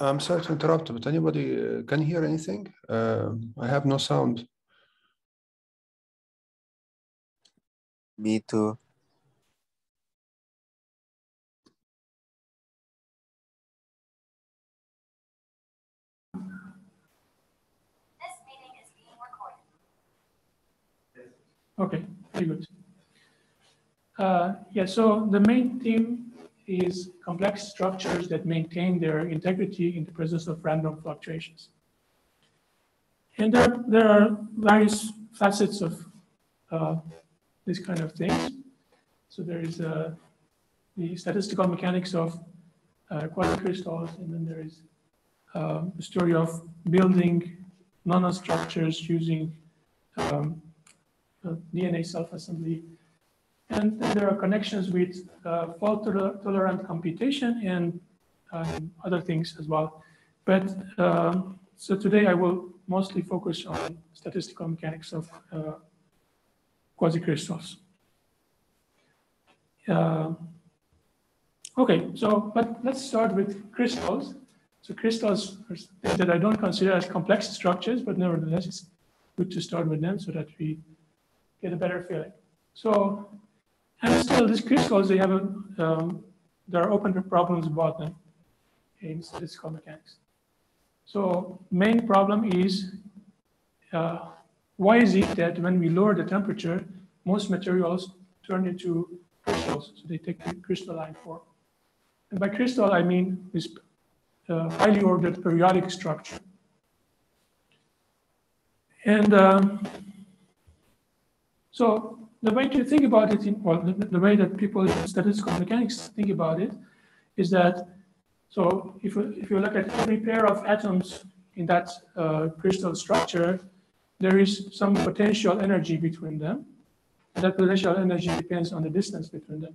I'm sorry to interrupt, but anybody uh, can hear anything? Uh, I have no sound. Me too. This meeting is being recorded. Okay, very good. Uh, yeah, so the main theme is complex structures that maintain their integrity in the presence of random fluctuations. And there, there are various facets of uh, this kind of things. So there is uh, the statistical mechanics of uh, quasicrystals, and then there is uh, the story of building nanostructures using um, DNA self-assembly. And there are connections with uh, fault toler- tolerant computation and um, other things as well. But um, so today I will mostly focus on statistical mechanics of uh, quasicrystals. Uh, okay, so but let's start with crystals. So crystals are things that I don't consider as complex structures, but nevertheless it's good to start with them so that we get a better feeling. So, and still, these crystals, they have a, um, there are open problems about them in statistical mechanics. So, main problem is uh, why is it that when we lower the temperature, most materials turn into crystals? So they take the crystalline form. And by crystal, I mean this uh, highly ordered periodic structure. And um, so the way to think about it, in, well, the, the, way that people in statistical mechanics think about it is that, so if, if you look at every pair of atoms in that uh, crystal structure, there is some potential energy between them. That potential energy depends on the distance between them.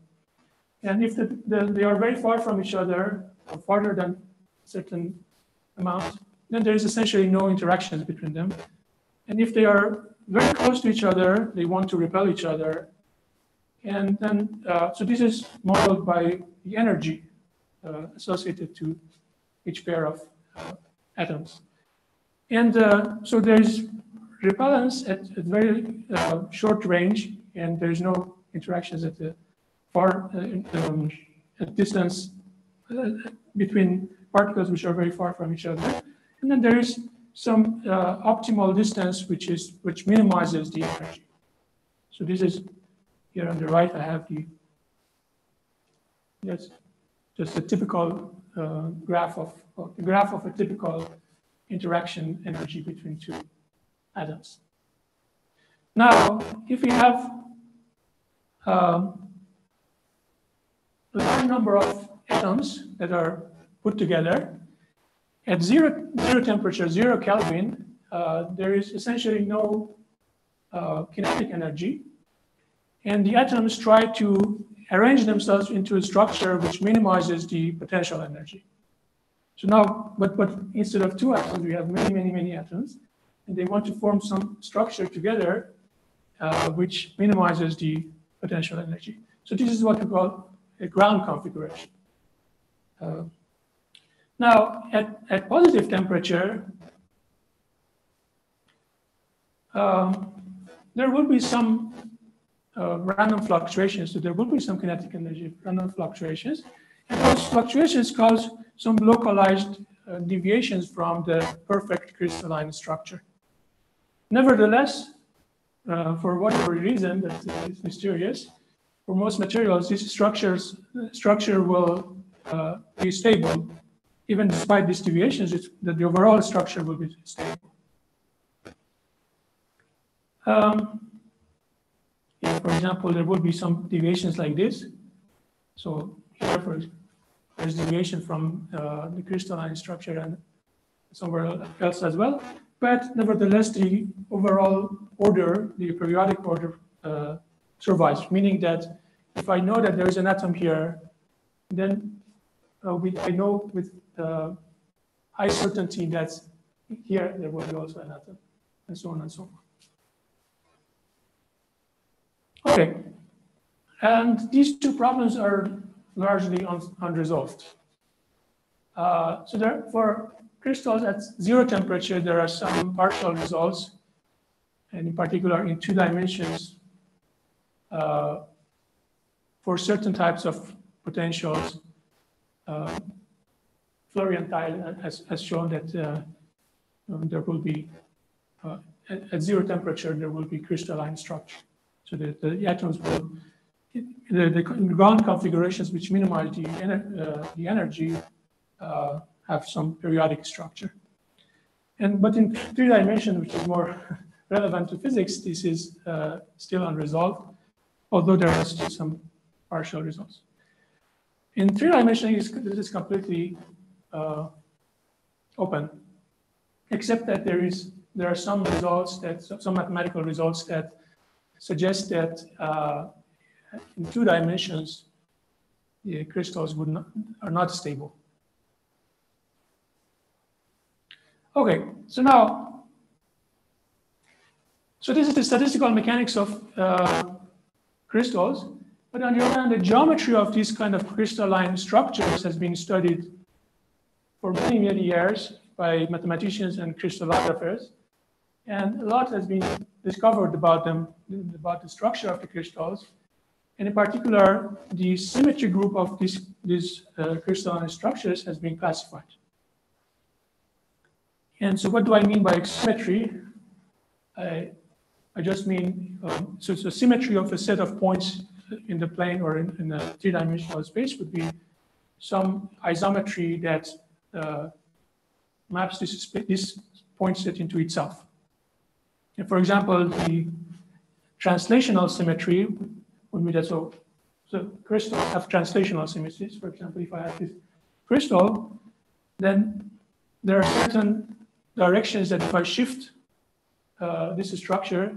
And if the, the, they are very far from each other, or farther than certain amount, then there is essentially no interactions between them. And if they are very close to each other, they want to repel each other. And then, uh, so this is modeled by the energy uh, associated to each pair of uh, atoms. And uh, so there's repellence at, at very uh, short range, and there's no interactions at the far uh, um, at distance between particles which are very far from each other. And then there is some uh, optimal distance which is which minimizes the energy. So this is here on the right. I have the yes, just a typical uh, graph of, of the graph of a typical interaction energy between two atoms. Now, if we have um, a large number of atoms that are put together, at zero, zero temperature, zero Kelvin, uh, there is essentially no uh, kinetic energy. And the atoms try to arrange themselves into a structure which minimizes the potential energy. So now, but, but instead of two atoms, we have many, many, many atoms. And they want to form some structure together uh, which minimizes the potential energy. So this is what we call a ground configuration. Uh, now, at, at positive temperature, um, there will be some uh, random fluctuations. So there will be some kinetic energy random fluctuations. And those fluctuations cause some localized uh, deviations from the perfect crystalline structure. Nevertheless, uh, for whatever reason that is mysterious, for most materials, this structures, structure will uh, be stable even despite these deviations, that the overall structure will be stable. Um, yeah, for example, there will be some deviations like this. So here, for, there's deviation from uh, the crystalline structure and somewhere else as well. But nevertheless, the overall order, the periodic order, uh, survives, meaning that if I know that there is an atom here, then uh, we, I know with uh, high certainty that here there will be also an atom, and so on and so on. Okay, and these two problems are largely un unresolved. Uh, so there, for crystals at zero temperature, there are some partial results, and in particular in two dimensions, uh, for certain types of potentials. Uh, Florian has, has shown that uh, um, there will be, uh, at, at zero temperature, there will be crystalline structure. So the, the atoms will, the, the ground configurations which minimize the, ener- uh, the energy uh, have some periodic structure. And, but in three dimension, which is more relevant to physics, this is uh, still unresolved, although there are some partial results. In three dimension, this is completely uh, open, except that there is there are some results that some mathematical results that suggest that uh, in two dimensions the crystals would not, are not stable. Okay, so now, so this is the statistical mechanics of uh, crystals, but on the other hand, the geometry of these kind of crystalline structures has been studied for many, many years by mathematicians and crystallographers. And a lot has been discovered about them, about the structure of the crystals. And in particular, the symmetry group of these, these uh, crystalline structures has been classified. And so what do I mean by symmetry? I, I just mean, um, so a symmetry of a set of points in the plane or in, in a three-dimensional space would be some isometry that maps this, this point set into itself. And for example, the translational symmetry would be that so, so crystals have translational symmetries. For example, if I have this crystal, then there are certain directions that if I shift uh, this structure,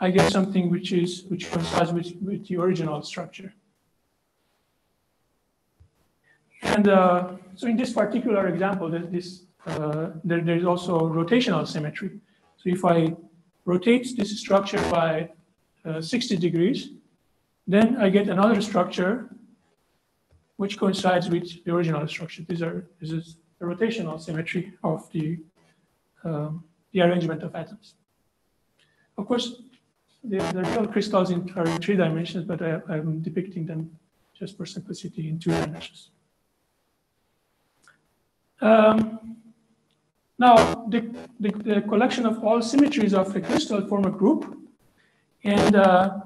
I get something which is which coincides with, with the original structure. And uh, so in this particular example, this uh, there, there's also rotational symmetry. So if I rotate this structure by uh, 60 degrees, then I get another structure which coincides with the original structure. These are this is the rotational symmetry of the um, the arrangement of atoms. Of course, the, the real crystals in, are in three dimensions, but I, I'm depicting them just for simplicity in two dimensions. Um, now, the, the, the, collection of all symmetries of a crystal form a group. And uh,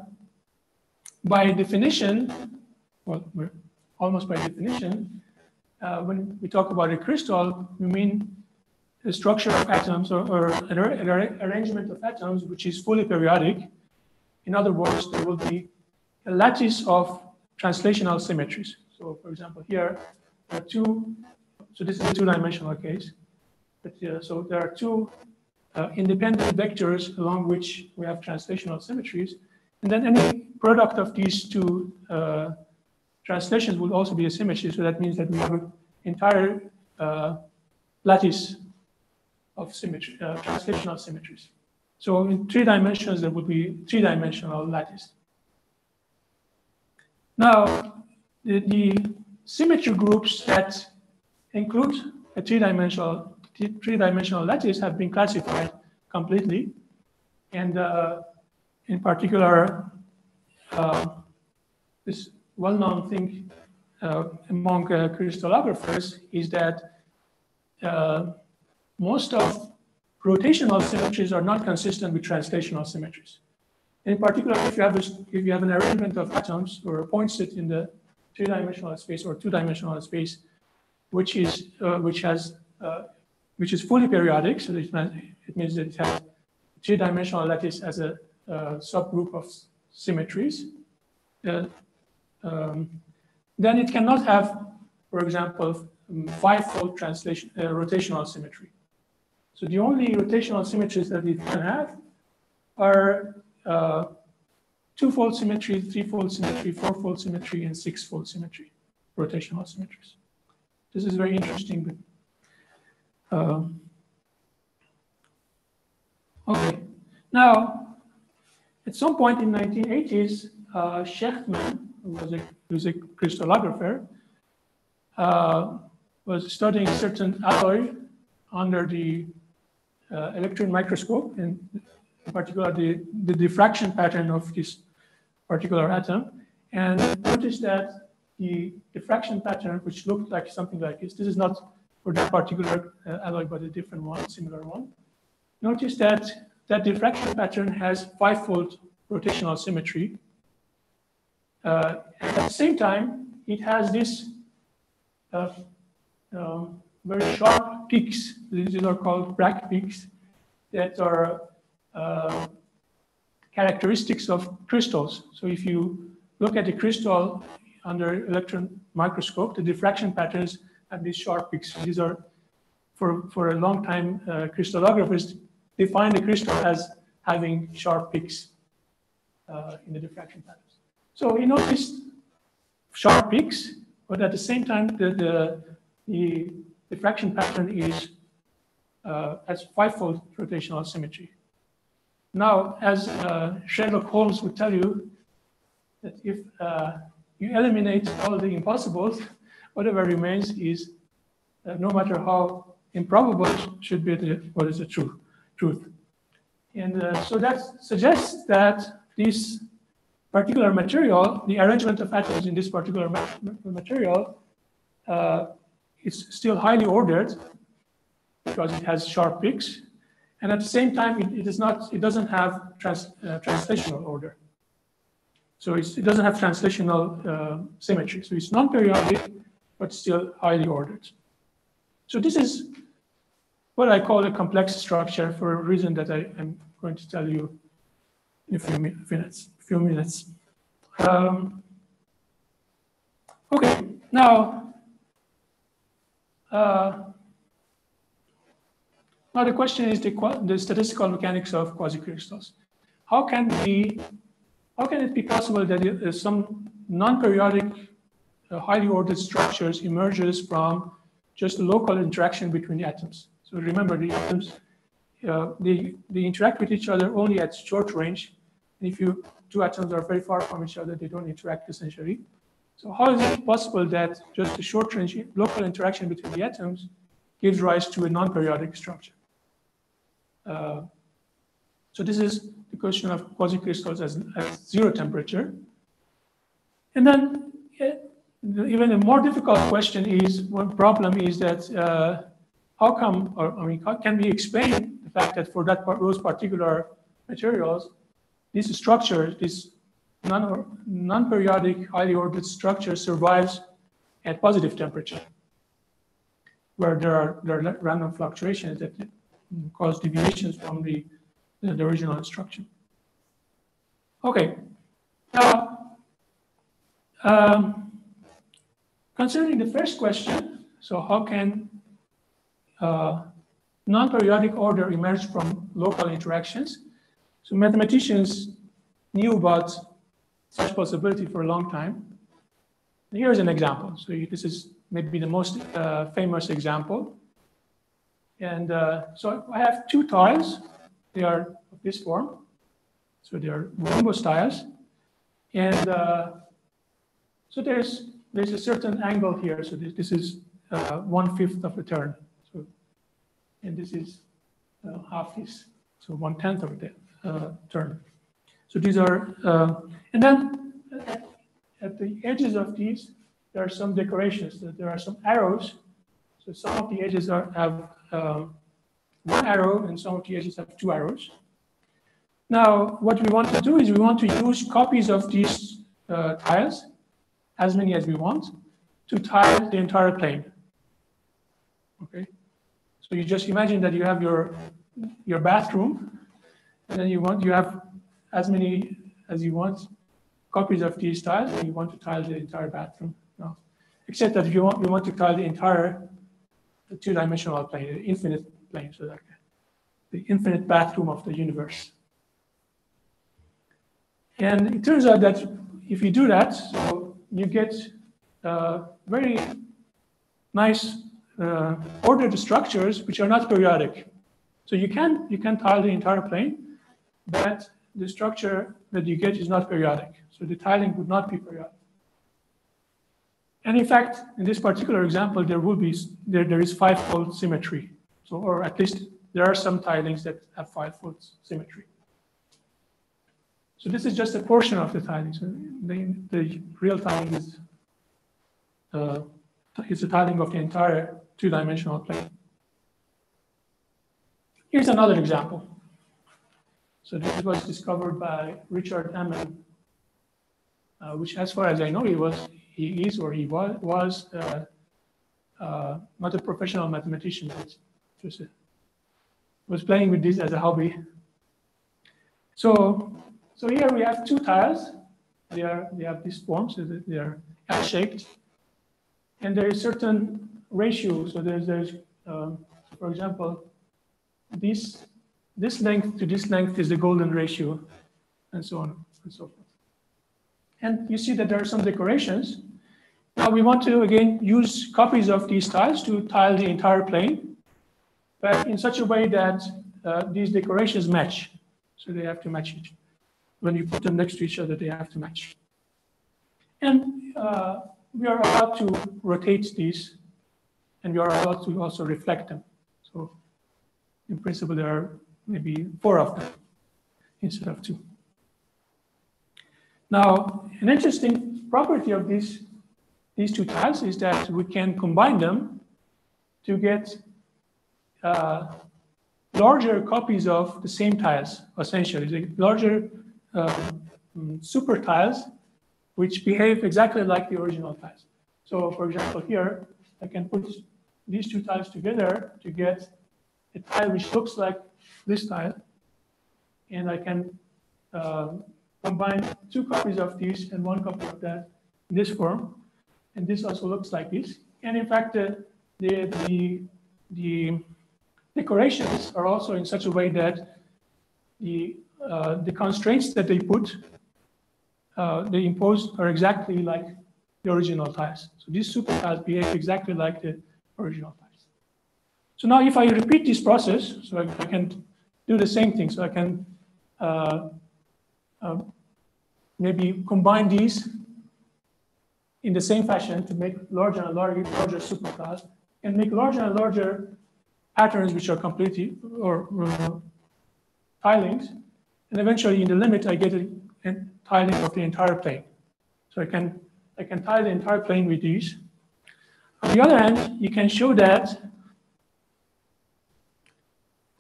by definition, well, almost by definition, uh, when we talk about a crystal, we mean the structure of atoms or, or an, an arrangement of atoms which is fully periodic. In other words, there will be a lattice of translational symmetries. So for example, here there are two, so this is a two-dimensional case. But uh, so there are two uh, independent vectors along which we have translational symmetries. And then any product of these two uh, translations will also be a symmetry. So that means that we have an entire uh, lattice of symmetry, uh, translational symmetries. So in three dimensions, there would be three-dimensional lattice. Now, the, the, symmetry groups that include a three-dimensional three-dimensional lattice have been classified completely, and uh, in particular, uh, this well-known thing uh, among uh, crystallographers is that uh, most of rotational symmetries are not consistent with translational symmetries. In particular, if you have, a, if you have an arrangement of atoms or a point in the three-dimensional space or two-dimensional space, which is uh, which has uh, which is fully periodic, so it, means that it has three-dimensional lattice as a uh, subgroup of symmetries. Uh, um, then it cannot have, for example, um, five-fold translation uh, rotational symmetry. So the only rotational symmetries that it can have are uh, two-fold symmetry, three-fold symmetry, four-fold symmetry, and six-fold symmetry, rotational symmetries. This is very interesting. Um, okay, now, at some point in 1980s, uh, Shechtman, who was a, who was a crystallographer, uh, was studying certain alloy under the uh, electron microscope, and in particular the, the diffraction pattern of this particular atom, and noticed that the diffraction pattern, which looked like something like this, this is not for that particular uh, alloy, but a different one, similar one. Notice that that diffraction pattern has five-fold rotational symmetry. Uh, at the same time, it has this uh, um, very sharp peaks. These are called Bragg peaks that are uh, characteristics of crystals. So if you look at the crystal under electron microscope, the diffraction patterns have these sharp peaks. These are, for, for a long time, uh, crystallographers define the crystal as having sharp peaks uh, in the diffraction patterns. So we noticed sharp peaks, but at the same time, the, the, the diffraction pattern is uh, has fivefold rotational symmetry. Now, as uh, Sherlock Holmes would tell you, that if uh, you eliminate all the impossibles, whatever remains is, uh, no matter how improbable, should be the, what is the truth. truth. And uh, so that suggests that this particular material, the arrangement of atoms in this particular ma material, uh, is still highly ordered because it has sharp peaks. And at the same time, it, it is not, it doesn't have trans, uh, translational order. So it doesn't have translational uh, symmetry. So it's non-periodic, but still highly ordered. So this is what I call a complex structure for a reason that I am going to tell you in a few minutes. Few minutes. Um, okay, now uh, now the question is the, the statistical mechanics of quasicrystals. How can we, how can it be possible that uh, some non-periodic, uh, highly ordered structures emerges from just local interaction between atoms? So remember, the atoms uh, they they interact with each other only at short range. And if you two atoms are very far from each other, they don't interact essentially. So how is it possible that just a short range local interaction between the atoms gives rise to a non-periodic structure? Uh, so this is the question of quasicrystals as, as zero temperature. And then even a more difficult question is, one problem is that uh, how come, or I mean, how can we explain the fact that for that part, those particular materials, this structure, this non, non-periodic, highly ordered structure survives at positive temperature, where there are, there are random fluctuations that cause deviations from the, the original instruction. Okay, now, um, concerning the first question, so how can uh, non-periodic order emerge from local interactions? So mathematicians knew about such possibility for a long time. And here's an example. So this is maybe the most uh, famous example. And uh, so I have two tiles. They are of this form. So they are Rhombus tiles. And uh, so there's, there's a certain angle here. So this, this is uh, one-fifth of a turn. So, and this is uh, half this. So one-tenth of the uh, turn. So these are, uh, and then at, the edges of these, there are some decorations. There are some arrows so some of the edges are, have um, one arrow and some of the edges have two arrows. Now, what we want to do is we want to use copies of these uh, tiles, as many as we want, to tile the entire plane. Okay, so you just imagine that you have your your bathroom, and then you want you have as many as you want copies of these tiles, and you want to tile the entire bathroom. No. Except that if you want you want to tile the entire two-dimensional plane, infinite plane, so like the infinite bathroom of the universe. And it turns out that if you do that, so you get very nice uh, ordered structures which are not periodic. So you can you can tile the entire plane, but the structure that you get is not periodic. So the tiling would not be periodic. And in fact, in this particular example, there will be, there, there is five-fold symmetry. So, or at least there are some tilings that have five-fold symmetry. So this is just a portion of the tiling. So the, the real tiling is, uh, is a tiling of the entire two-dimensional plane. Here's another example. So this was discovered by Richard Ammann, uh, which as far as I know, he was, he is or he was, was uh, uh, not a professional mathematician, but just was playing with this as a hobby. So, so here we have two tiles. They are they have this form, so they are L-shaped, and there is certain ratio. So there's there's um, for example, this this length to this length is the golden ratio, and so on and so forth. And you see that there are some decorations. Now we want to, again, use copies of these tiles to tile the entire plane, but in such a way that uh, these decorations match. So they have to match each. When you put them next to each other, they have to match. And uh, we are allowed to rotate these, and we are allowed to also reflect them. So in principle, there are maybe four of them instead of two. Now, an interesting property of these, these two tiles is that we can combine them to get uh, larger copies of the same tiles, essentially, the larger uh, super tiles, which behave exactly like the original tiles. So, for example, here, I can put these two tiles together to get a tile which looks like this tile, and I can uh, combine two copies of these and one copy of that in this form. And this also looks like this. And in fact, the, the, the, the decorations are also in such a way that the, uh, the constraints that they put, uh, they impose are exactly like the original tiles. So these super tiles behave exactly like the original tiles. So now if I repeat this process, so I, I can do the same thing. So I can uh, uh, maybe combine these in the same fashion to make larger and larger, larger superclass and make larger and larger patterns which are completely or uh, tilings. And eventually in the limit, I get a, a tiling of the entire plane. So I can, I can tile the entire plane with these. On the other hand, you can show that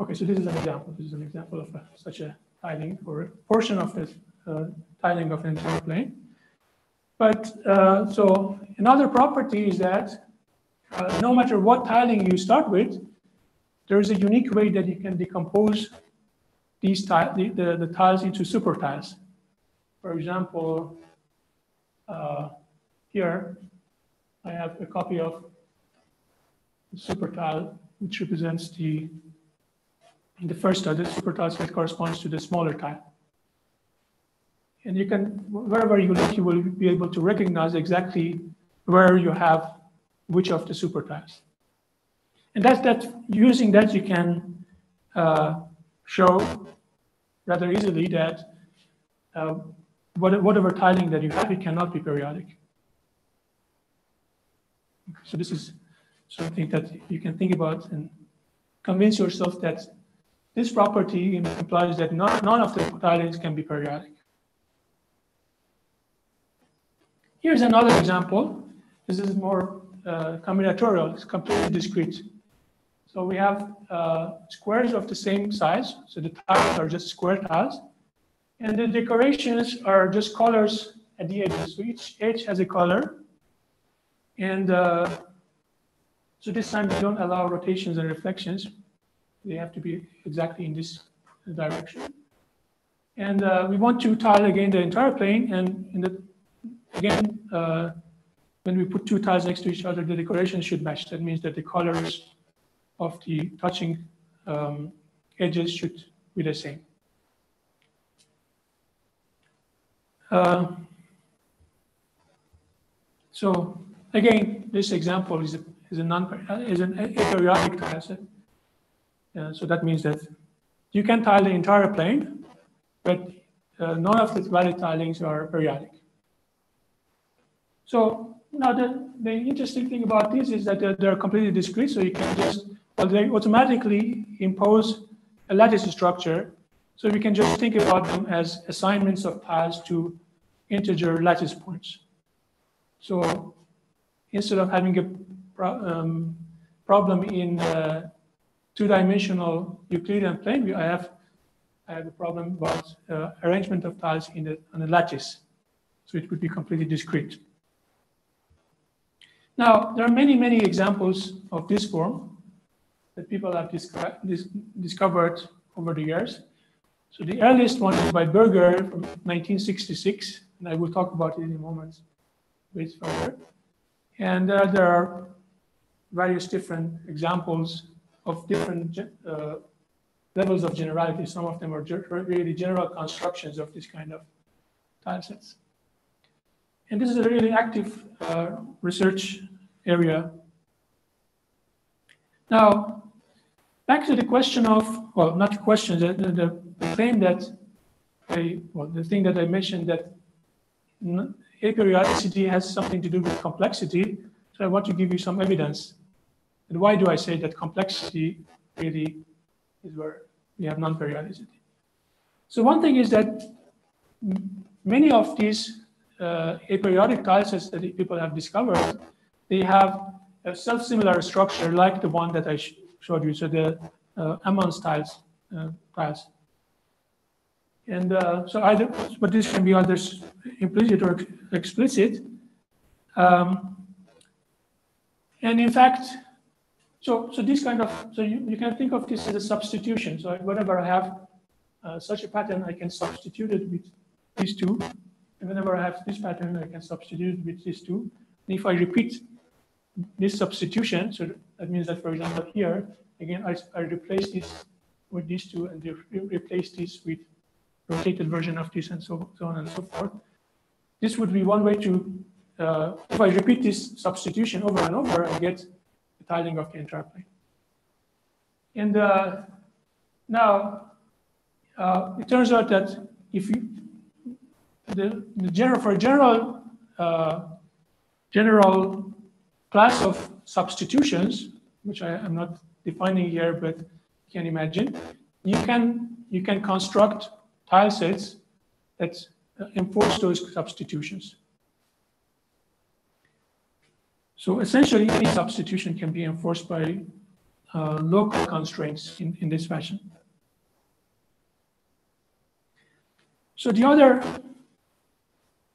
Okay, so this is an example. This is an example of a, such a tiling or a portion of the uh, tiling of an entire plane. But uh, so another property is that uh, no matter what tiling you start with, there is a unique way that you can decompose these tile, the, the, the tiles into super tiles. For example, uh, here I have a copy of the super tile, which represents the in the first tile, the super tile that corresponds to the smaller tile. And you can, wherever you look, you will be able to recognize exactly where you have which of the super tiles. And that's that, using that, you can uh, show rather easily that uh, whatever tiling that you have, it cannot be periodic. So this is something that you can think about and convince yourself that this property implies that none, none of the tilings can be periodic. Here's another example. This is more uh, combinatorial, it's completely discrete. So we have uh, squares of the same size. So the tiles are just square tiles. And the decorations are just colors at the edges. So each edge has a color. And uh, so this time we don't allow rotations and reflections. They have to be exactly in this direction. And uh, we want to tile again the entire plane. And in the, again, uh, when we put two tiles next to each other, the decoration should match. That means that the colors of the touching um, edges should be the same. Uh, so again, this example is a, is a non is an aperiodic tile. Uh, so that means that you can tile the entire plane, but uh, none of the valid tilings are periodic. So now the, the interesting thing about this is that they're, they're completely discrete, so you can just, well, they automatically impose a lattice structure. So we can just think about them as assignments of tiles to integer lattice points. So instead of having a pro- um, problem in uh, two-dimensional Euclidean plane, I have I have a problem about uh, arrangement of tiles in the, on a lattice. So it would be completely discrete. Now, there are many, many examples of this form that people have dis- discovered over the years. So the earliest one is by Berger from 1966, and I will talk about it in a moment with further. And uh, there are various different examples of different uh, levels of generality. Some of them are really general constructions of this kind of tile sets. And this is a really active uh, research area. Now, back to the question of, well, not the question, the, the, the claim that I, well, the thing that I mentioned that aperiodicity has something to do with complexity. So I want to give you some evidence. And why do I say that complexity really is where we have non-periodicity? So one thing is that many of these uh, aperiodic tile sets that people have discovered, they have a self-similar structure like the one that I showed you. So the uh, Ammann's tiles, uh, tiles. And uh, so either, but this can be either implicit or explicit. Um, and in fact, so, so this kind of, so you, you can think of this as a substitution. So whenever I have uh, such a pattern, I can substitute it with these two. And whenever I have this pattern, I can substitute it with these two. And if I repeat this substitution, so that means that, for example, here, again, I, I replace this with these two and re- replace this with rotated version of this and so, so on and so forth. This would be one way to, uh, if I repeat this substitution over and over, I get the tiling of the entire plane. And uh, now, uh, it turns out that if you, the, the general, for general, uh, general class of substitutions, which I am not defining here, but you can imagine, you can, you can construct tile sets that uh, enforce those substitutions. So essentially, any substitution can be enforced by uh, local constraints in, in this fashion. So the other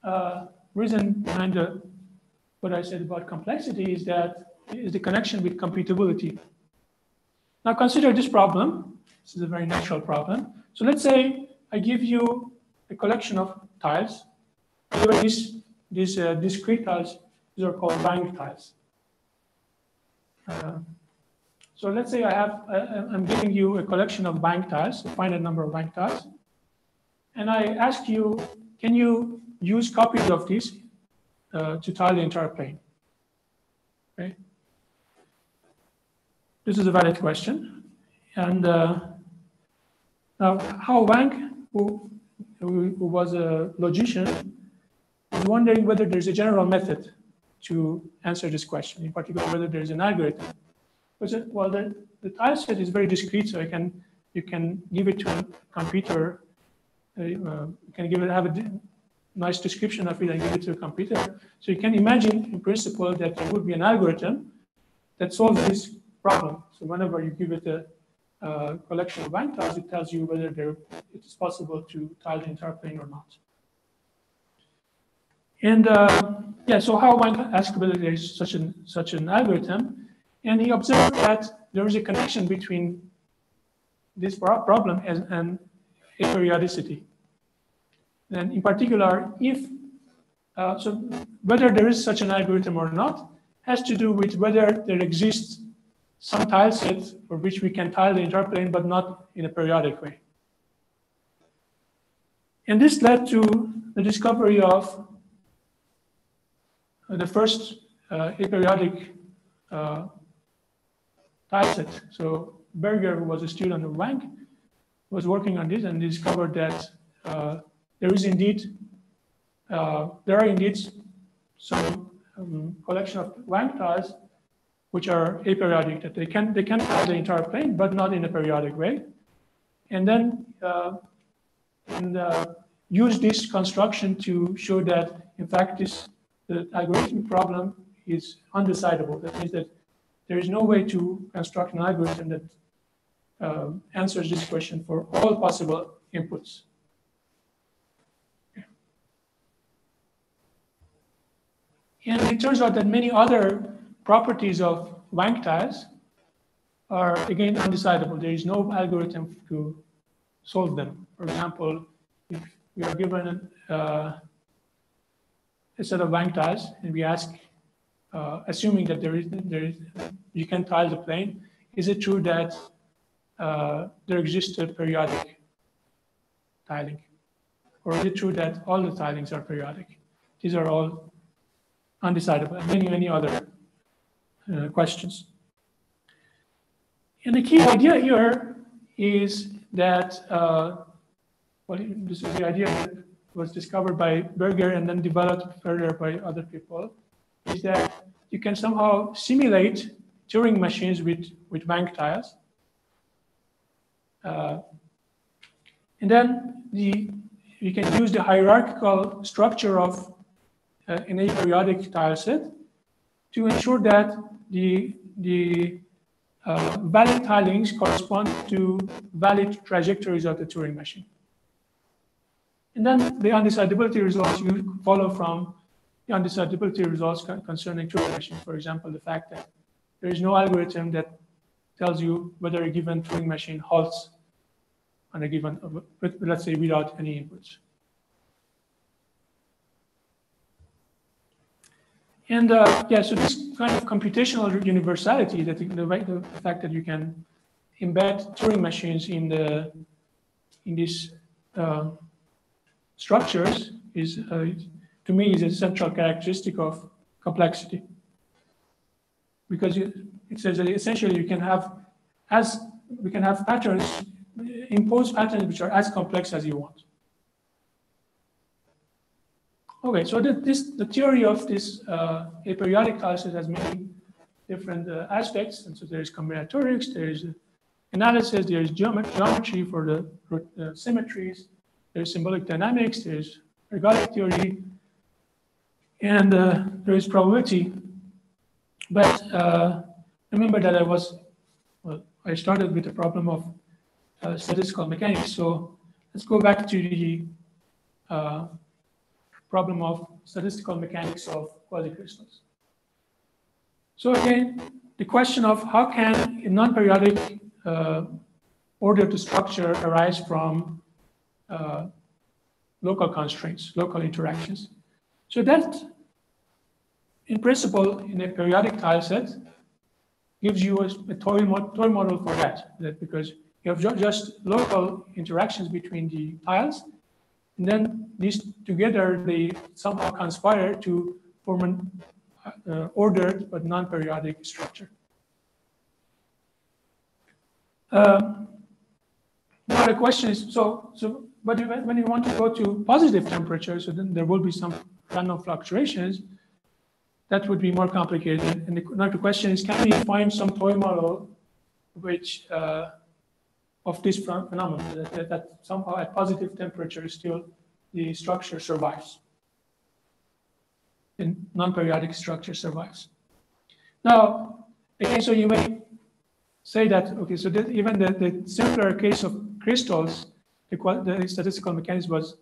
uh, reason behind the, what I said about complexity is that is the connection with computability. Now consider this problem. This is a very natural problem. So let's say I give you a collection of tiles. These, these uh, discrete tiles, these are called Wang tiles. Uh, so let's say I have, I, I'm giving you a collection of Wang tiles, a finite number of Wang tiles. And I ask you, can you use copies of these uh, to tile the entire plane? Okay. This is a valid question. And uh, now, Hao Wang, who, who, was a logician, is wondering whether there's a general method to answer this question, in particular, whether there's an algorithm. It, well, the, the tile set is very discrete, so I can, you can give it to a computer, uh, you can give it, have a nice description of it and give it to a computer. So you can imagine, in principle, that there would be an algorithm that solves this problem. So whenever you give it a collection of Wang tiles, it tells you whether it is possible to tile the entire plane or not. And uh, yeah, so Hao Wang asked whether there is such an such an algorithm, and he observed that there is a connection between this problem and, and aperiodicity. And in particular, if uh, so, whether there is such an algorithm or not has to do with whether there exists some tile set for which we can tile the entire plane, but not in a periodic way. And this led to the discovery of the first uh, aperiodic uh, tile set. So Berger, who was a student of Wang, was working on this and discovered that uh, there is indeed, uh, there are indeed some um, collection of Wang tiles, which are aperiodic, that they can, they can tile the entire plane, but not in a periodic way. And then uh, and, uh, use this construction to show that, in fact, this the algorithmic problem is undecidable. That means that there is no way to construct an algorithm that um, answers this question for all possible inputs. And it turns out that many other properties of Wang tiles are again undecidable. There is no algorithm to solve them. For example, if we are given uh, a set of Wang tiles and we ask, uh, assuming that there is, there is, you can tile the plane, is it true that uh, there exists a periodic tiling? Or is it true that all the tilings are periodic? These are all undecidable, and many, many other uh, questions. And the key idea here is that, uh, well, this is the idea that was discovered by Berger and then developed further by other people, is that you can somehow simulate Turing machines with, with Wang tiles. Uh, and then the, you can use the hierarchical structure of uh, aperiodic tile set to ensure that the, the uh, valid tilings correspond to valid trajectories of the Turing machine. And then the undecidability results you follow from the undecidability results concerning Turing machine. For example, the fact that there is no algorithm that tells you whether a given Turing machine halts on a given, let's say without any inputs. And uh, yeah, so this kind of computational universality, that the, the, the, fact that you can embed Turing machines in the in these uh, structures is, uh, to me, is a central characteristic of complexity. Because it says that essentially you can have as we can have patterns, impose patterns which are as complex as you want. Okay, so the, this, the theory of this uh, aperiodic classes has many different uh, aspects. And so there's combinatorics, there's analysis, there's geometry for the uh, symmetries, there's symbolic dynamics, there's ergodic theory, and uh, there is probability. But uh, remember that I was, well, I started with the problem of uh, statistical mechanics. So let's go back to the problem of statistical mechanics of quasicrystals. So again, the question of how can a non-periodic uh, order to structure arise from uh, local constraints, local interactions. So that, in principle, in a periodic tile set, gives you a, a toy, mo toy model for that, that because you have ju just local interactions between the tiles, and then these together, they somehow conspire to form an uh, ordered but non-periodic structure. Uh, now the question is, so, so, but when you want to go to positive temperatures, so then there will be some random fluctuations, that would be more complicated. And the, now the question is, can we find some toy model which uh, of this phenomenon that, that, that, somehow at positive temperature still the structure survives. The non-periodic structure survives. Now, again, so you may say that, okay, so that even the, the simpler case of crystals, the, the statistical mechanics was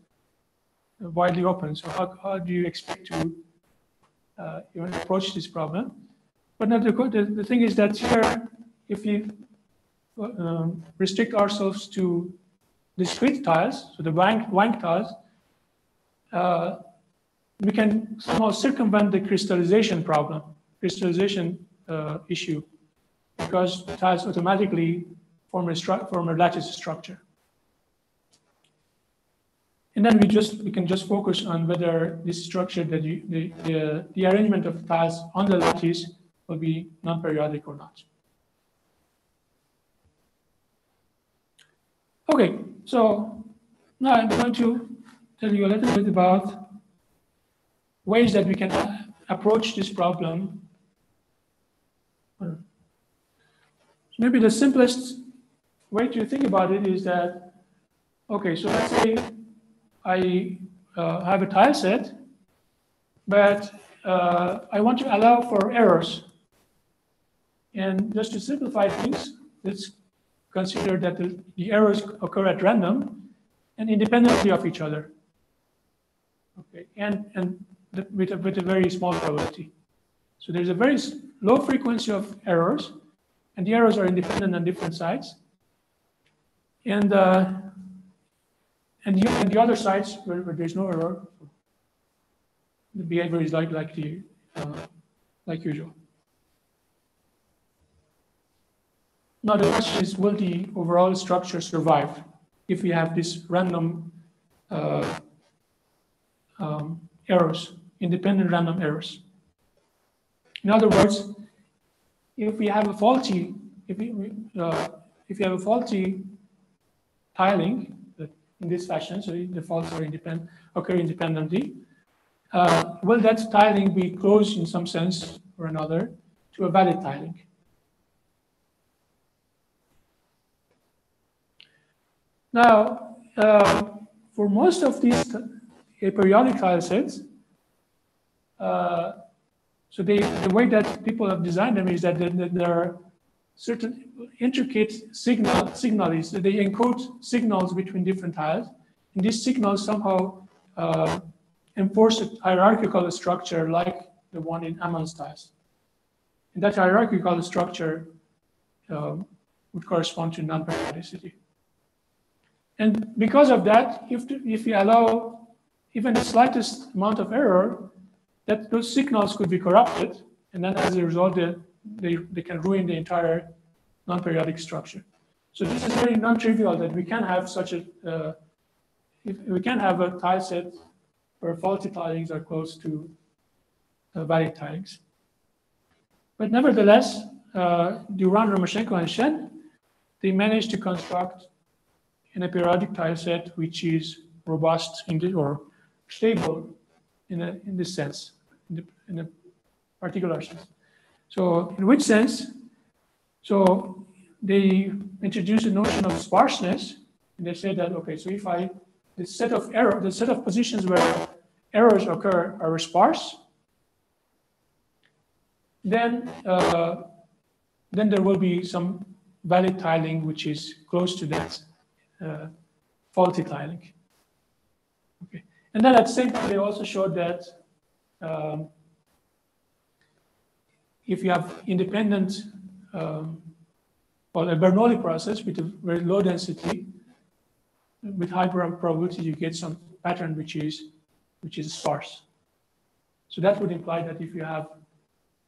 widely open. So how, how do you expect to uh, approach this problem? But now the, the, the thing is that here, if you um, restrict ourselves to discrete tiles, so the Wang tiles, uh, we can somehow circumvent the crystallization problem, crystallization uh, issue, because tiles automatically form a, form a lattice structure. And then we just we can just focus on whether this structure that you, the, the, the arrangement of tiles on the lattice will be non-periodic or not. Okay, so now I'm going to tell you a little bit about ways that we can approach this problem, maybe the simplest way to think about it is that, okay, so let's say I uh, have a tile set, but uh, I want to allow for errors. And just to simplify things, let's consider that the, the errors occur at random and independently of each other. Okay, and, and the, with, a, with a very small probability. So there's a very low frequency of errors, and the errors are independent on different sides. And, uh, and, the, and the other sides where, where there's no error, the behavior is like, like, the, uh, like usual. Now the question is, will the overall structure survive if we have these random uh, um, errors, independent random errors? In other words, if we have a faulty, if we, uh, if you have a faulty tiling in this fashion, so the faults are independent, occur independently, uh, will that tiling be close in some sense or another to a valid tiling? Now, uh, for most of these aperiodic sets, uh, so they, the way that people have designed them is that there, are certain intricate signal signals they encode signals between different tiles, and these signals somehow uh, enforce a hierarchical structure like the one in Ammann tiles. And that hierarchical structure um, would correspond to non-periodicity. And because of that, if, if you allow even the slightest amount of error, that those signals could be corrupted, and then as a result, they, they, they can ruin the entire non-periodic structure. So this is very non-trivial that we can have such a, uh, if we can have a tile set where faulty tilings are close to uh, valid tilings. But nevertheless, uh, Durand, Romashchenko, and Shen, they managed to construct in a periodic tile set which is robust in the, or stable in, a, in this sense, in, the, in a particular sense. So in which sense? So they introduced a notion of sparseness, and they said that, okay, so if I, the set of error, the set of positions where errors occur are sparse, then, uh, then there will be some valid tiling which is close to that uh, faulty tiling. Okay. And then at the same time, they also showed that um, if you have independent, um, well, a Bernoulli process with a very low density, with high probability, you get some pattern which is which is sparse. So that would imply that if you have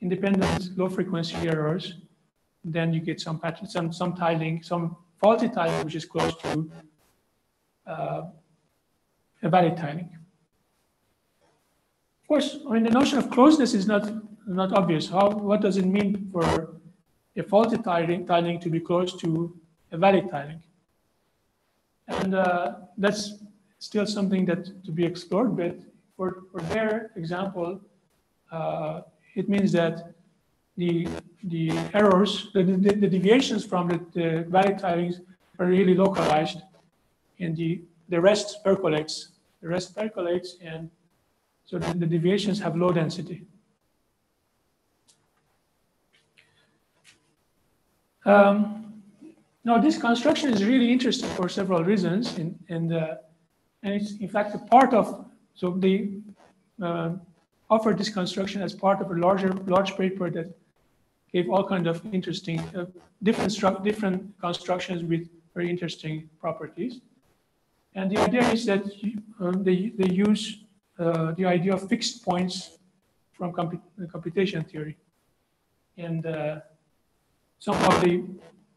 independent low frequency errors, then you get some pattern, some some tiling, some faulty tiling which is close to uh, a valid tiling. Of course, I mean the notion of closeness is not not obvious. How what does it mean for a faulty tiling, tiling to be close to a valid tiling? And uh, that's still something that to be explored. But for for their example, uh, it means that the the errors, the, the, the deviations from the, the valid tilings are really localized, and the the rest percolates. The rest percolates, and so the, the deviations have low density. Um, now, this construction is really interesting for several reasons, and and, uh, and it's in fact a part of. So they uh, offered this construction as part of a larger large paper that gave all kind of interesting uh, different different constructions with very interesting properties. And the idea is that um, they they use uh, the idea of fixed points from compu- computation theory, and uh, somehow they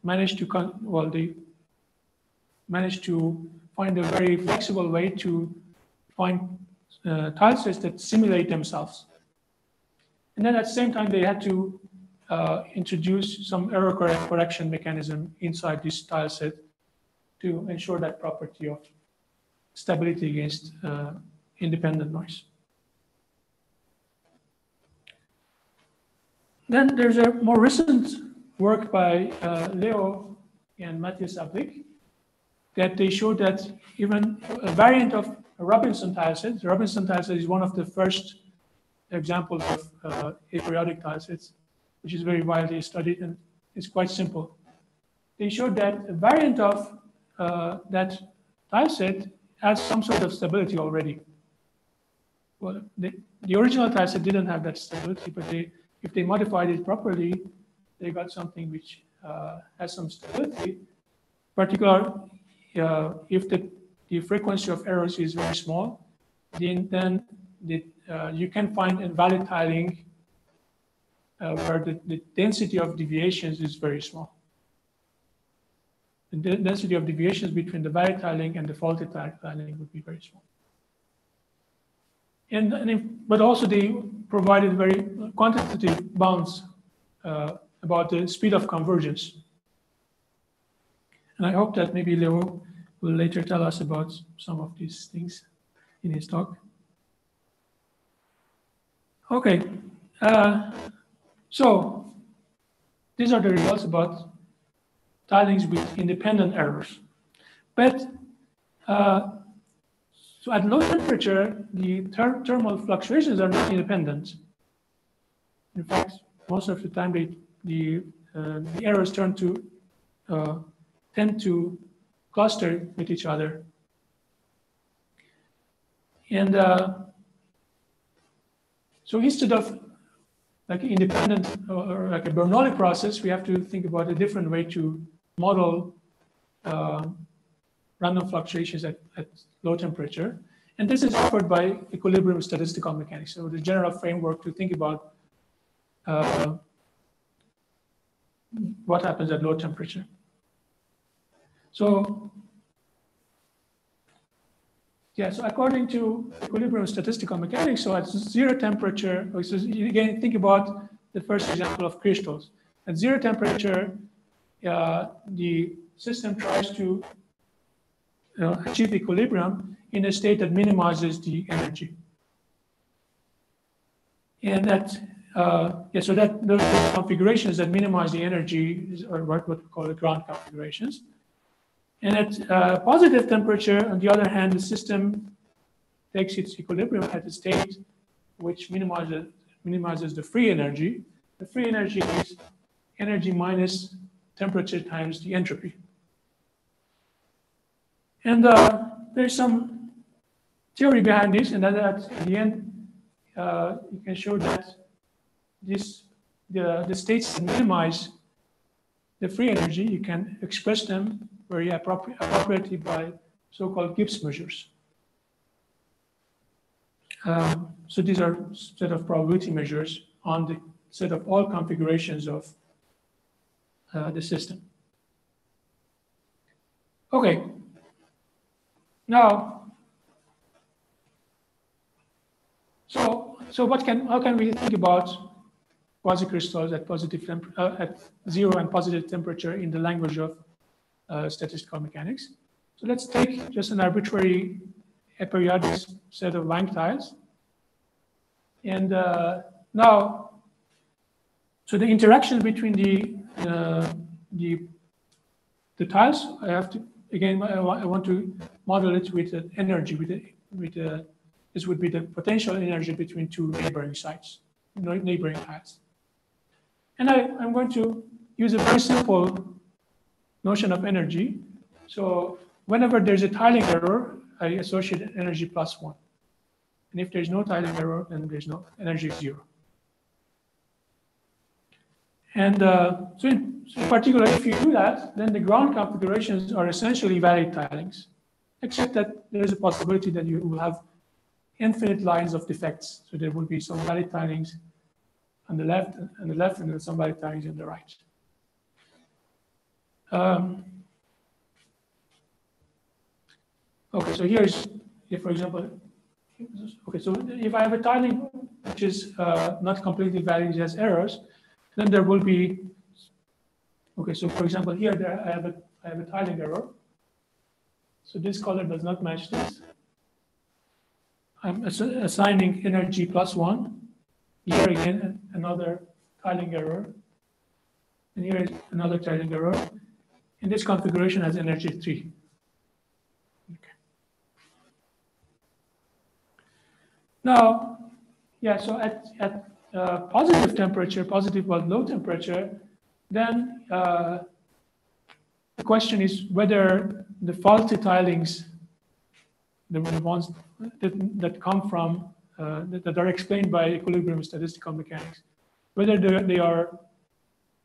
managed to well they managed to find a very flexible way to find uh, tile sets that simulate themselves. And then at the same time, they had to uh, introduce some error correct correction mechanism inside this tile set to ensure that property of stability against uh, independent noise. then there's a more recent work by uh, Leo and Matthias Sablik that they showed that even a variant of Robinson tile set, Robinson tile set is one of the first examples of uh, aperiodic tile sets, which is very widely studied and it's quite simple. They showed that a variant of uh, that tile set has some sort of stability already. Well, the, the original tile set didn't have that stability, but they, if they modified it properly, they got something which uh, has some stability, particular uh, if the, the frequency of errors is very small, then, then the, uh, you can find invalid tiling uh, where the, the density of deviations is very small. The density of deviations between the valid tiling and the faulty ti- tiling would be very small. And, and if, but also they provided very quantitative bounds uh, about the speed of convergence. And I hope that maybe Leo will later tell us about some of these things in his talk. Okay, uh, so these are the results about tilings with independent errors. But uh, so at low temperature, the ther- thermal fluctuations are not independent. In fact, most of the time they, the, uh, the errors turn to uh, tend to cluster with each other. And uh, so instead of like independent or like a Bernoulli process, we have to think about a different way to model uh, random fluctuations at, at low temperature. And this is offered by equilibrium statistical mechanics. So the general framework to think about uh, what happens at low temperature. So, yeah, so according to equilibrium statistical mechanics, so at zero temperature, so again, think about the first example of crystals. At zero temperature, uh, the system tries to uh, achieve equilibrium in a state that minimizes the energy. And that, uh, yeah, so that those configurations that minimize the energy are what we call the ground configurations. And at uh, positive temperature, on the other hand, the system takes its equilibrium at a state which minimizes, minimizes the free energy. The free energy is energy minus temperature times the entropy. And uh, there's some theory behind this, and that at the end, uh, you can show that this the, the states minimize the free energy, you can express them very appropri- appropriately by so-called Gibbs measures. Um, so these are set of probability measures on the set of all configurations of uh, the system. Okay. Now, so so what can how can we think about quasicrystals at positive uh, at zero and positive temperature in the language of uh, statistical mechanics. So let's take just an arbitrary aperiodic set of Wang tiles. And uh, now, so the interaction between the, uh, the, the tiles, I have to, again, I I want to model it with an energy, with, a, with a, this would be the potential energy between two neighboring sites, neighboring tiles. And I, I'm going to use a very simple notion of energy. So whenever there's a tiling error, I associate energy plus one. And if there's no tiling error, then there's no energy zero. And uh, so, in, so in particular, if you do that, then the ground configurations are essentially valid tilings, except that there's a possibility that you will have infinite lines of defects. So there will be some valid tilings on the left, on the left, and then some valid tilings on the right. Um, okay, so here's, if for example, okay, so if I have a tiling which is uh, not completely valid, it has errors, then there will be, okay, so for example, here there I have a, I have a tiling error. So this color does not match this. I'm ass- assigning energy plus one. Here again, another tiling error. And here is another tiling error. And this configuration has energy three. Okay. Now, yeah, so at, at uh, positive temperature, positive but low temperature, then uh, the question is whether the faulty tilings, the ones that, that come from, uh, that, that are explained by equilibrium statistical mechanics, whether they are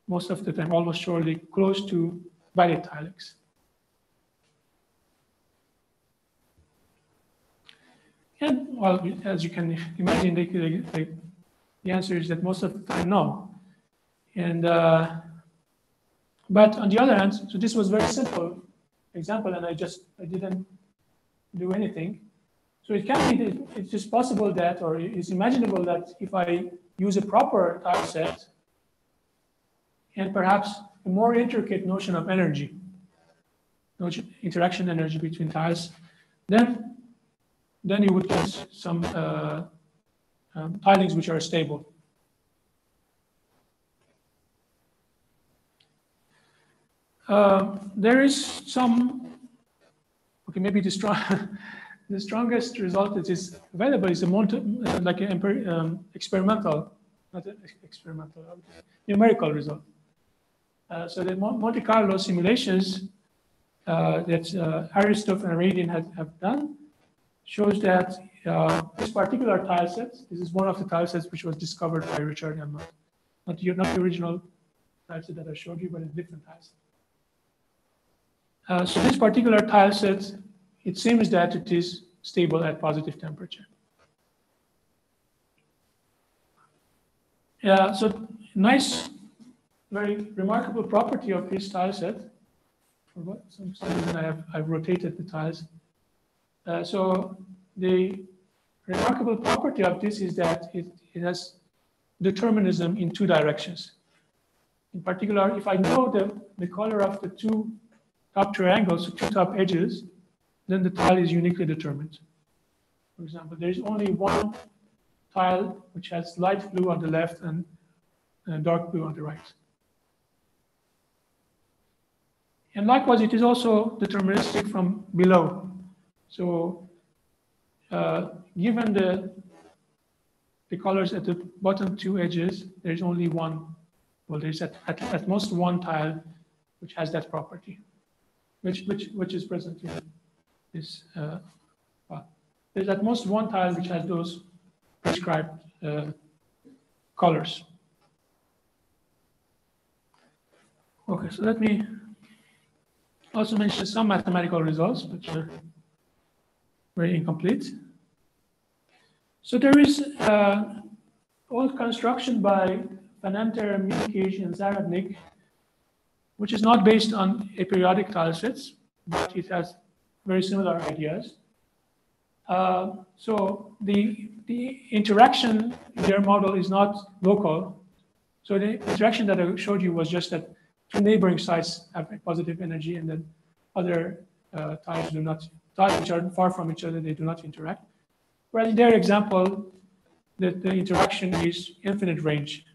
most of the time almost surely close to valid tilings. And well, as you can imagine, the, the, the answer is that most of the time, no. And uh, but on the other hand, so this was very simple example, and I just I didn't do anything. So it can be it's just possible that, or it's imaginable that if I use a proper tile set and perhaps a more intricate notion of energy, interaction energy between tiles, then then you would get some uh, um, tilings which are stable. Uh, there is some, okay, maybe the strong, the strongest result that is available is a Monte, uh, like an um, experimental, not experimental, numerical result. Uh, so the Monte Carlo simulations uh, that uh, Aristoff and Radin have, have done shows that uh, this particular tile set, this is one of the tile sets which was discovered by Richard Emmott. Not not the original tile set that I showed you, but a different tile set. Uh, so this particular tile set, it seems that it is stable at positive temperature. Yeah, so nice, very remarkable property of this tile set. For some reason I have I've rotated the tiles. Uh, so the remarkable property of this is that it, it has determinism in two directions. In particular, if I know the, the color of the two top triangles, two top edges, then the tile is uniquely determined. For example, there is only one tile which has light blue on the left and, and dark blue on the right. And likewise, it is also deterministic from below. So uh, given the, the colors at the bottom two edges, there's only one, well, there's at, at, at most one tile which has that property which, which, which is present in this. Uh, well, there's at most one tile which has those prescribed uh, colors. Okay, so let me also mention some mathematical results, which are very incomplete. So there is uh, old construction by Van Enter, and Zahradnik which is not based on aperiodic tile sets, but it has very similar ideas. Uh, so the, the interaction in their model is not local. So the interaction that I showed you was just that neighboring sites have positive energy and then other uh, tiles do not, tiles which are far from each other, they do not interact. Whereas in their example, the, the interaction is infinite range,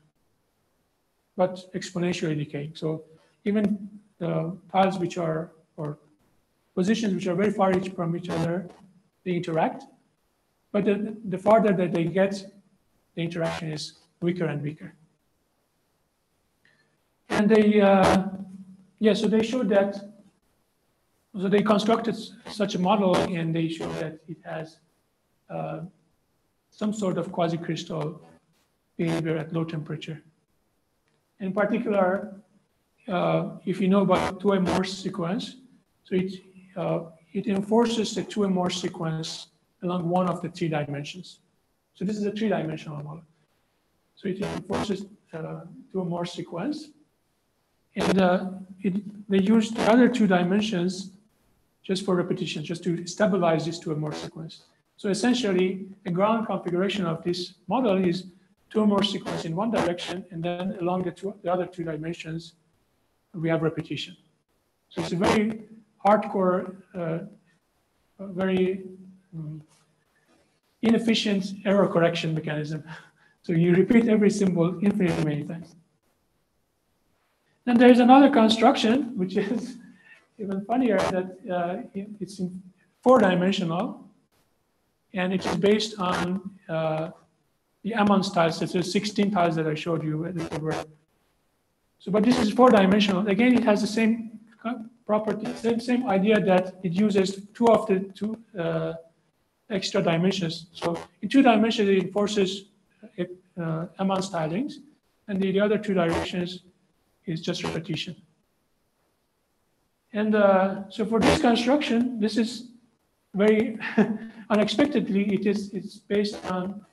but exponentially decaying. So even the tiles which are, or positions which are very far each from each other, they interact. But the, the farther that they get, the interaction is weaker and weaker. And they, uh, yeah, so they showed that, so they constructed such a model and they showed that it has uh, some sort of quasi-crystal behavior at low temperature. In particular, uh, if you know about Thue-Morse sequence, so it, uh, it enforces the Thue-Morse sequence along one of the three dimensions. So this is a three-dimensional model. So it enforces uh, Thue-Morse sequence. And uh, it, they use the other two dimensions just for repetition, just to stabilize this Thue-Morse sequence. So essentially, a ground configuration of this model is Thue-Morse sequence in one direction, and then along the, two, the other two dimensions, we have repetition. So it's a very hardcore, uh, very um, inefficient error correction mechanism. So you repeat every symbol infinitely many times. Then there's another construction, which is even funnier, that uh, it's four dimensional, and it is based on uh, the Ammann's tiles, so the 16 tiles that I showed you. So, but this is four dimensional. Again, it has the same property, same, same idea that it uses two of the two uh, extra dimensions. So in two dimensions, it enforces uh, Ammann's tilings, and the, the other two directions is just repetition. And uh, so for this construction, this is very unexpectedly, it is it's based on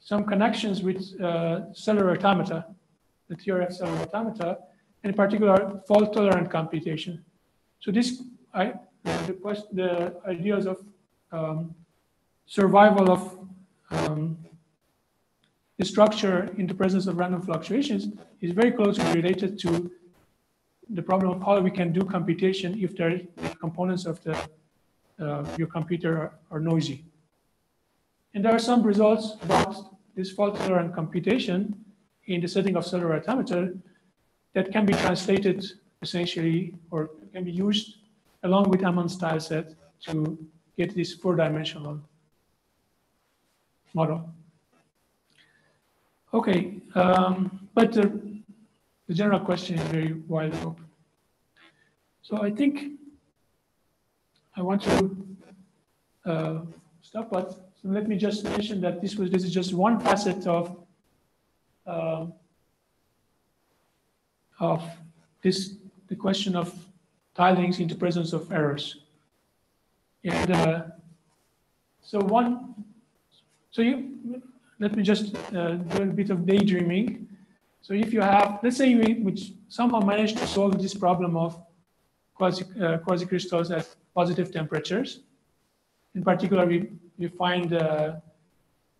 some connections with uh, cellular automata, the theory of cellular automata, and in particular, fault-tolerant computation. So this, I, the, the ideas of um, survival of um, the structure in the presence of random fluctuations is very closely related to the problem of how we can do computation if the components of the uh, your computer are, are, noisy. And there are some results about this fault-tolerant computation in the setting of cellular automata that can be translated essentially or can be used along with Ammann's tile set to get this four-dimensional model. Okay, um, but the, the general question is very wide open. So I think I want to uh, stop, but so let me just mention that this was this is just one facet of uh, of this the question of tilings in the presence of errors. And uh, so one, so you let me just uh, do a bit of daydreaming. So if you have, let's say we which somehow managed to solve this problem of quasi, uh, quasi-crystals at positive temperatures. In particular, we, we find uh,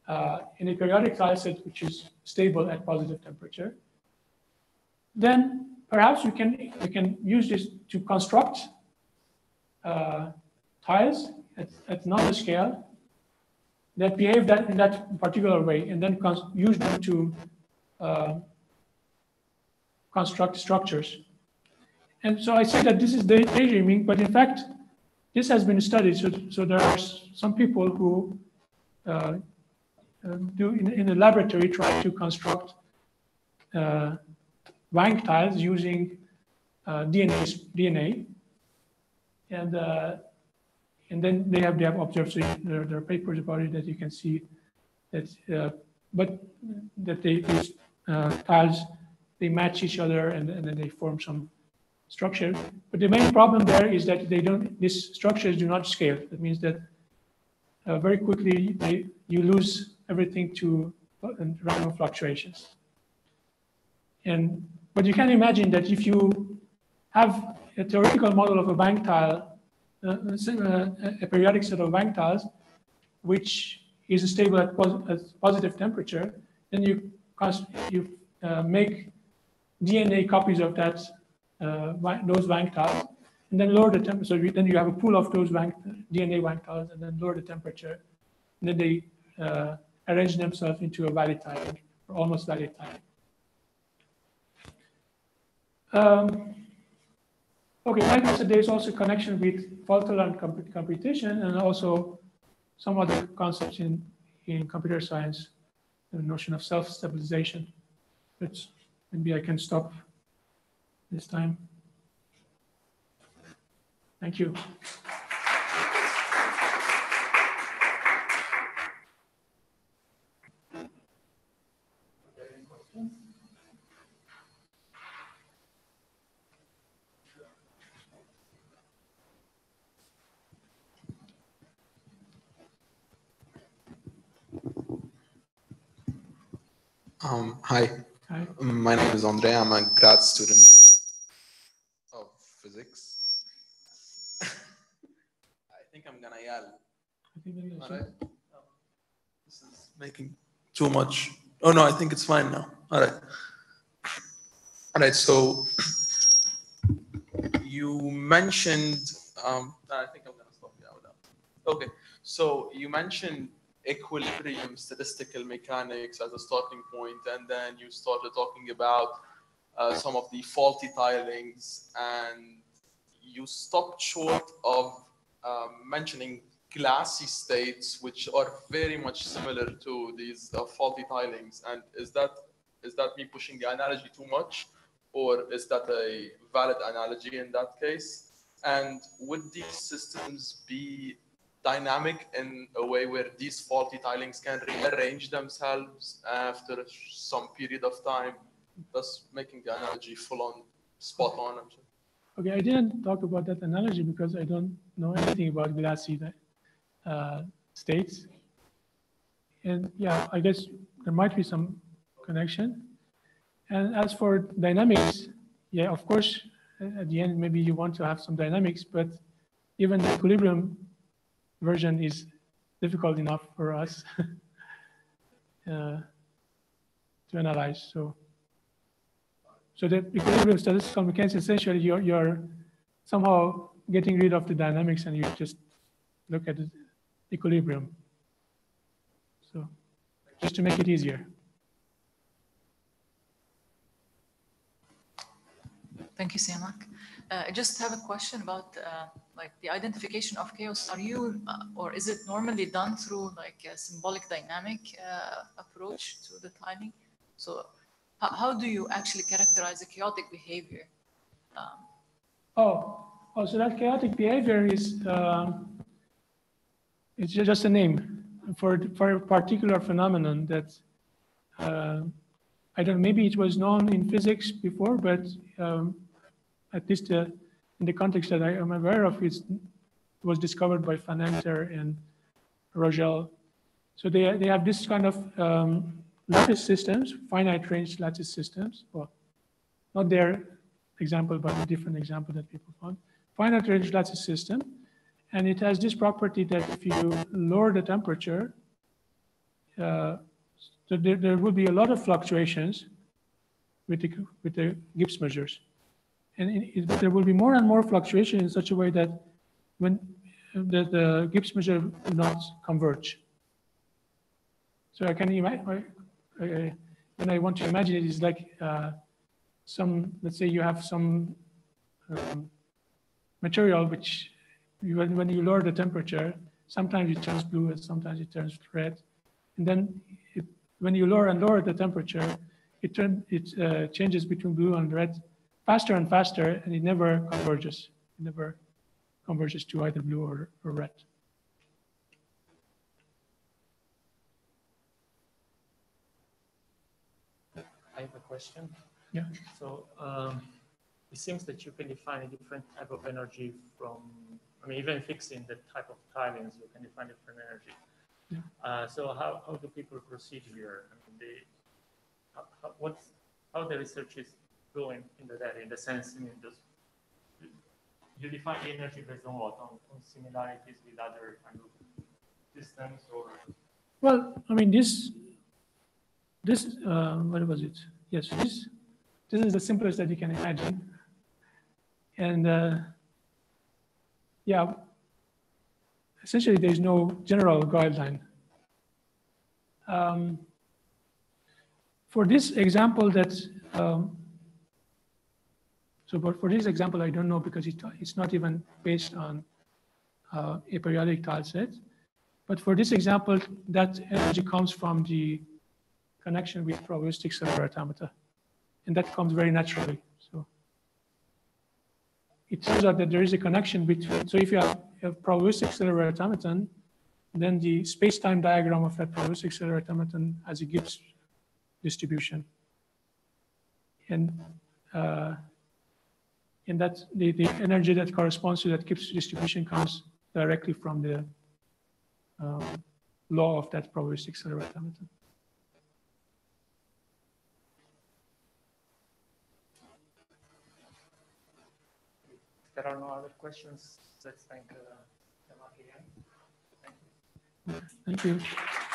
uh, in a periodic tile set which is stable at positive temperature. Then perhaps we can, we can use this to construct uh, tiles at, at nanoscale that behave that in that particular way, and then use them to uh, construct structures. And so I say that this is daydreaming, but in fact, this has been studied. So, so there are some people who uh, uh do in, in a laboratory try to construct uh, Wang tiles using uh, DNA, DNA, and uh, and then they have they have observed so there, there, are papers about it that you can see that uh, but that they these uh, tiles they match each other and, and then they form some structure. But the main problem there is that they don't these structures do not scale. That means that uh, very quickly they, you lose everything to uh, random fluctuations. And but you can imagine that if you have a theoretical model of a Wang tile aperiodic set of Wang which is stable at, pos at positive temperature, then you, you uh, make DNA copies of that uh, those Wang and then lower the temperature. So then you have a pool of those DNA Wang tiles, and then lower the temperature, and then they uh, arrange themselves into a valid tiling, or almost valid tiling. Um, Okay, like I said, there's also connection with fault-tolerant comp computation and also some other concepts in, in computer science, the notion of self-stabilization. But maybe I can stop this time. Thank you. Um, hi. Hi. My name is Andre. I'm a grad student of physics. I think I'm gonna yell. All right. This is making too much. Oh no, I think it's fine now. All right. All right. So you mentioned. Um, I think I'm gonna stop you out. Okay. So you mentioned equilibrium statistical mechanics as a starting point, and then you started talking about uh, some of the faulty tilings, and you stopped short of um, mentioning glassy states, which are very much similar to these uh, faulty tilings. And is that is that me pushing the analogy too much, or is that a valid analogy in that case? And would these systems be dynamic in a way where these faulty tilings can rearrange themselves after some period of time, thus making the analogy full on spot on? Okay, I didn't talk about that analogy because I don't know anything about glassy uh, states. And yeah, I guess there might be some connection. And as for dynamics, yeah, of course, at the end, maybe you want to have some dynamics, but even the equilibrium version is difficult enough for us uh, to analyze. So, so the equilibrium statistical mechanics, essentially you're, you're somehow getting rid of the dynamics and you just look at the equilibrium. So just to make it easier. Thank you, Siamak. Uh, I just have a question about uh, like the identification of chaos. Are you, uh, or is it normally done through like a symbolic dynamic uh, approach to the timing? So how, do you actually characterize a chaotic behavior? Um, oh, oh, so that chaotic behavior is, um, it's just a name for, for a particular phenomenon that, uh, I don't, maybe it was known in physics before, but um, at least uh, in the context that I am aware of, it was discovered by Van Enter and Ruszel. So they, they have this kind of um, lattice systems, finite range lattice systems. Well, not their example, but a different example that people found. Finite range lattice system. And it has this property that if you lower the temperature, uh, so there, there will be a lot of fluctuations with the, with the Gibbs measures and it, there will be more and more fluctuation in such a way that when the, the Gibbs measure will not converge. So I can imagine, when I want to imagine it's like uh, some, let's say you have some um, material which, you, when you lower the temperature, sometimes it turns blue and sometimes it turns red. And then it, when you lower and lower the temperature, it, turn, it uh, changes between blue and red faster and faster, and it never converges. It never converges to either blue or, or red. I have a question. Yeah. So um, it seems that you can define a different type of energy from, I mean, even fixing the type of tilings, you can define different energy. Yeah. Uh, so how, how do people proceed here? I mean, they, how, how, what's, how the research is going into that in the sense, I mean, just you define energy based on what? On, on similarities with other kind of systems or? Well, I mean, this, this, uh, what was it? Yes, this, this is the simplest that you can imagine. And uh, yeah, essentially there's no general guideline. Um, for this example that um, so but for this example, I don't know because it, it's not even based on uh, aperiodic tile set. But for this example, that energy comes from the connection with probabilistic cellular automata. And that comes very naturally. So it turns out that there is a connection between, so if you have a probabilistic cellular automaton, then the space-time diagram of that probabilistic cellular automaton has a Gibbs distribution. And uh, and that the, the energy that corresponds to that Gibbs distribution comes directly from the um, law of that probabilistic automaton. There are no other questions. Let's thank uh, Thank you. Thank you.